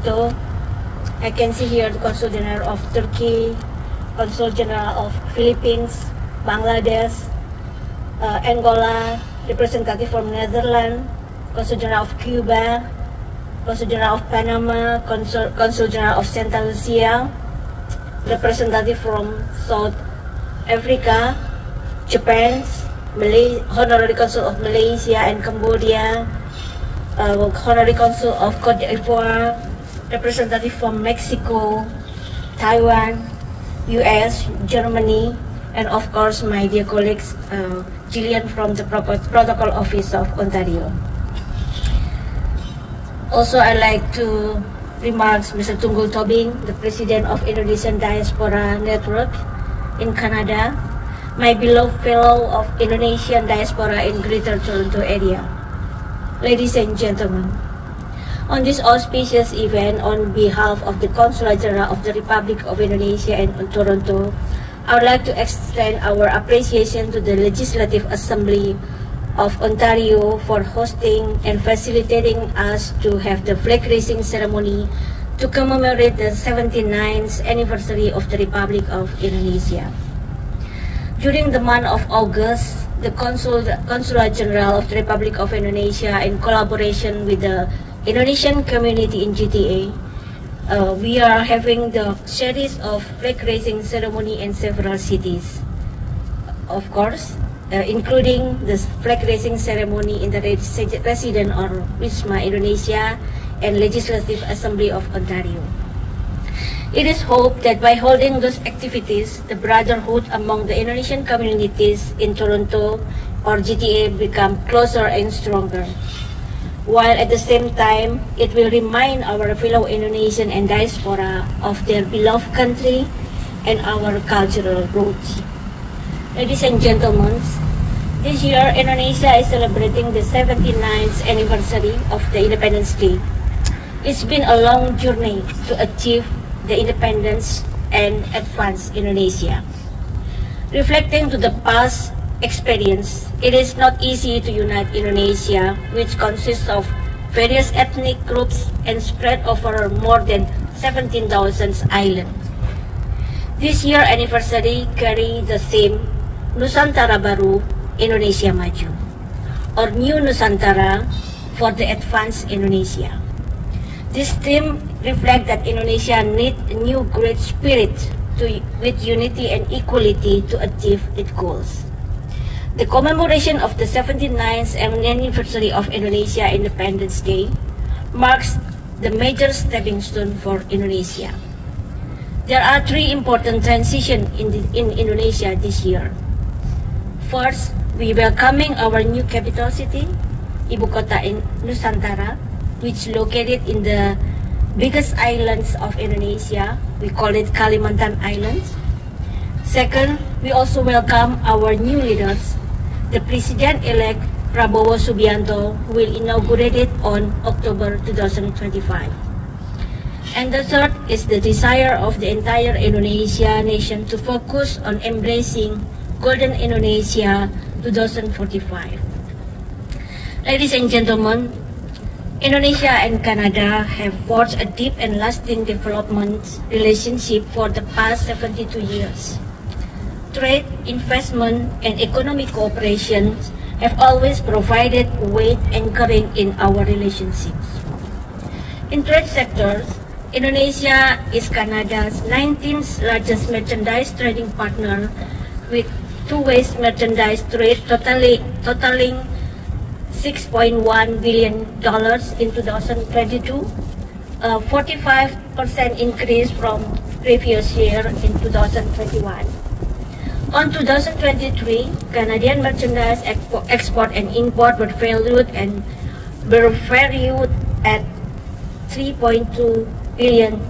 Toronto. I can see here the Consul General of Turkey, Consul General of Philippines, Bangladesh, uh, Angola, representative from Netherlands, Consul General of Cuba, Consul General of Panama, Consul, Consul General of Santa Lucia, representative from South Africa, Japan, Malay, Honorary Consul of Malaysia and Cambodia, uh, Honorary Consul of Cote d'Ivoire, representative from Mexico, Taiwan, US, Germany, and of course my dear colleagues, uh, from the Protocol Office of Ontario. Also, I'd like to remark Mr. Tunggul Tobing, the President of Indonesian Diaspora Network in Canada, my beloved fellow of Indonesian Diaspora in Greater Toronto area. Ladies and gentlemen, on this auspicious event on behalf of the Consulate General of the Republic of Indonesia in Toronto, I would like to extend our appreciation to the Legislative Assembly of Ontario for hosting and facilitating us to have the flag raising ceremony to commemorate the 79th anniversary of the Republic of Indonesia. During the month of August, the Consul, Consulate General of the Republic of Indonesia in collaboration with the Indonesian community in GTA, uh, we are having the series of flag raising ceremony in several cities. Of course, uh, including the flag raising ceremony in the resident or Wisma Indonesia and Legislative Assembly of Ontario. It is hoped that by holding those activities, the brotherhood among the Indonesian communities in Toronto or GTA become closer and stronger. While at the same time, it will remind our fellow Indonesian and diaspora of their beloved country and our cultural roots. Ladies and gentlemen, this year Indonesia is celebrating the 79th anniversary of the Independence Day. It's been a long journey to achieve the independence and advance Indonesia. Reflecting to the past experience, it is not easy to unite Indonesia, which consists of various ethnic groups and spread over more than 17,000 islands. This year anniversary carry the theme Nusantara Baru, Indonesia Maju, or New Nusantara for the Advanced Indonesia. This theme reflects that Indonesia needs a new great spirit to, with unity and equality to achieve its goals. The commemoration of the 79th anniversary of Indonesia Independence Day marks the major stepping stone for Indonesia. There are three important transitions in, in Indonesia this year. First, we welcoming our new capital city, Ibu Kota in Nusantara, which located in the biggest islands of Indonesia. We call it Kalimantan Islands. Second, we also welcome our new leaders, the President-elect Prabowo Subianto, will inaugurate it on October 2025. And the third is the desire of the entire Indonesia nation to focus on embracing Golden Indonesia 2045. Ladies and gentlemen, Indonesia and Canada have forged a deep and lasting development relationship for the past 72 years. Trade, investment, and economic cooperation have always provided weight anchoring in our relationships. In trade sectors, Indonesia is Canada's 19th largest merchandise trading partner with two-way merchandise trade totaling, totaling $6.1 billion in 2022, a 45% increase from previous year in 2021. On 2023, Canadian merchandise export and import were valued and were valued at $3.2 billion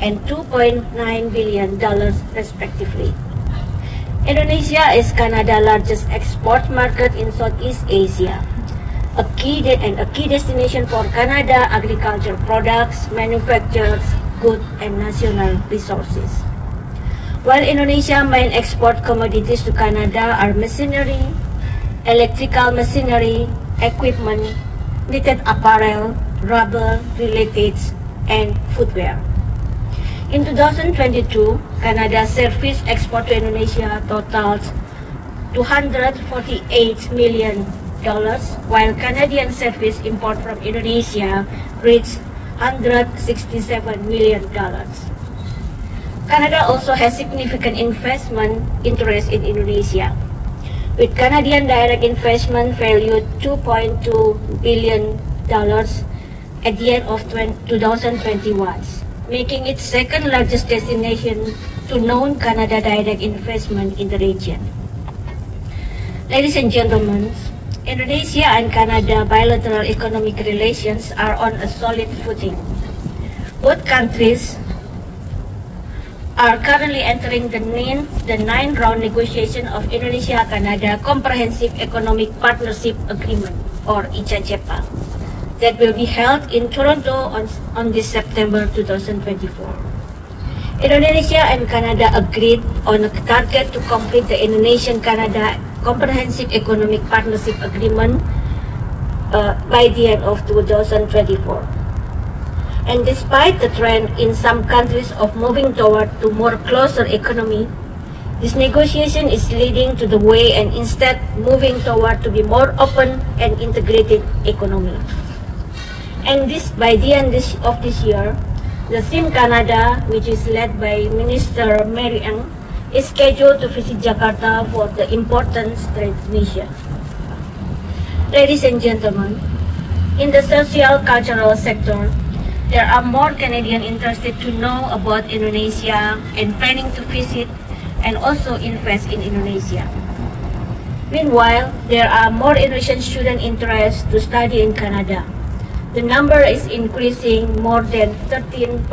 and $2.9 billion respectively. Indonesia is Canada's largest export market in Southeast Asia, a key and a key destination for Canada agriculture products, manufacturers, goods, and national resources. While Indonesia main export commodities to Canada are machinery, electrical machinery, equipment, knitted apparel, rubber, related, and footwear. In 2022, Canada's service export to Indonesia totaled 248 million dollars, while Canadian service import from Indonesia reached 167 million dollars. Canada also has significant investment interest in Indonesia, with Canadian direct investment valued 2.2 billion dollars at the end of 2021, making it second largest destination to known Canada direct investment in the region. Ladies and gentlemen, Indonesia and Canada bilateral economic relations are on a solid footing. Both countries are currently entering the ninth, the round negotiation of Indonesia-Canada Comprehensive Economic Partnership Agreement, or ICA-CEPA, that will be held in Toronto on, on this September 2024. Indonesia and Canada agreed on a target to complete the Indonesian-Canada Comprehensive Economic Partnership Agreement uh, by the end of 2024. And despite the trend in some countries of moving toward to more closer economy, this negotiation is leading to the way and instead moving toward to be more open and integrated economy. And this by the end of this year, the Team Canada, which is led by Minister Mary Ng, is scheduled to visit Jakarta for the important trade mission. Ladies and gentlemen, in the social cultural sector, there are more Canadians interested to know about Indonesia and planning to visit and also invest in Indonesia. Meanwhile, there are more Indonesian students interested to study in Canada. The number is increasing more than 13%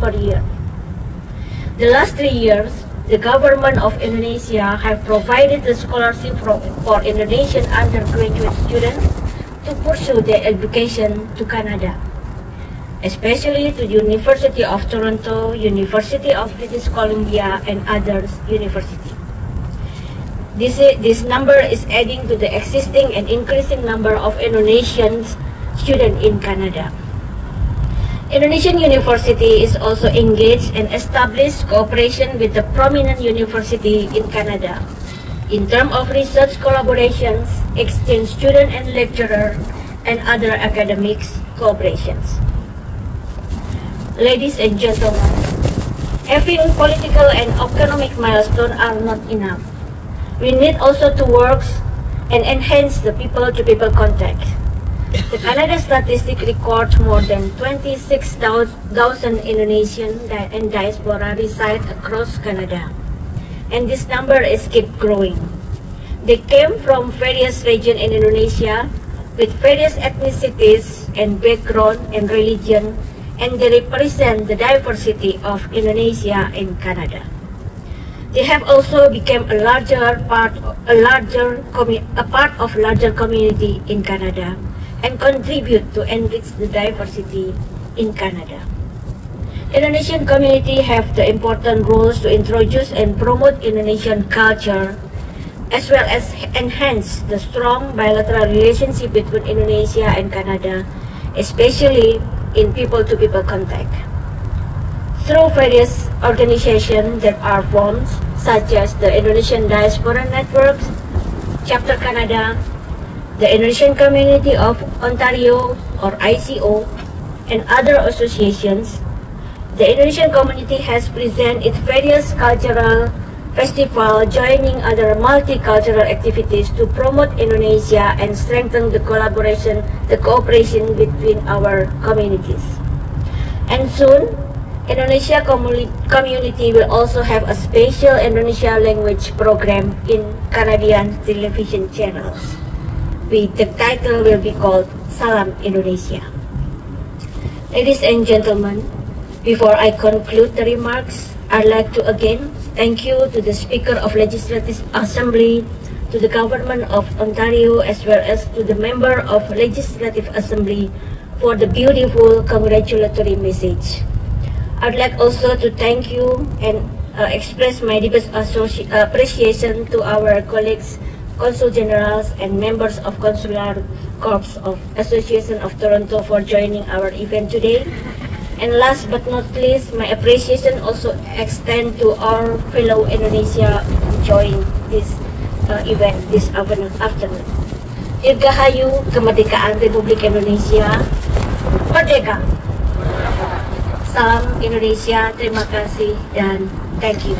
per year. The last three years, the government of Indonesia have provided the scholarship for, for Indonesian undergraduate students to pursue their education to Canada especially to University of Toronto, University of British Columbia, and others universities. This, this number is adding to the existing and increasing number of Indonesian students in Canada. Indonesian University is also engaged and established cooperation with the prominent university in Canada in terms of research collaborations, exchange student and lecturer, and other academics cooperations. Ladies and gentlemen, having political and economic milestones are not enough. We need also to work and enhance the people-to-people -people contact. The Canada statistic records more than 26,000 Indonesian and diaspora reside across Canada. And this number is keep growing. They came from various regions in Indonesia with various ethnicities and background and religion and they represent the diversity of Indonesia and Canada. They have also become a larger part, a larger a part of larger community in Canada, and contribute to enrich the diversity in Canada. Indonesian community have the important roles to introduce and promote Indonesian culture, as well as enhance the strong bilateral relationship between Indonesia and Canada, especially in people-to-people -people contact. Through various organizations that are formed, such as the Indonesian Diaspora Networks, Chapter Canada, the Indonesian Community of Ontario or ICO, and other associations, the Indonesian community has presented its various cultural festival joining other multicultural activities to promote Indonesia and strengthen the collaboration, the cooperation between our communities. And soon, Indonesia community will also have a special Indonesia language program in Canadian television channels. With the title will be called Salam Indonesia. Ladies and gentlemen, before I conclude the remarks, I'd like to again Thank you to the Speaker of Legislative Assembly, to the Government of Ontario, as well as to the Member of Legislative Assembly for the beautiful congratulatory message. I'd like also to thank you and uh, express my deepest appreciation to our colleagues Consul Generals, and members of Consular Corps of Association of Toronto for joining our event today. And last but not least, my appreciation also extend to our fellow Indonesia join this uh, event this afternoon. Dirgahayu Kemerdekaan Republik Indonesia. Merdeka! Salam Indonesia, terima kasih dan thank you.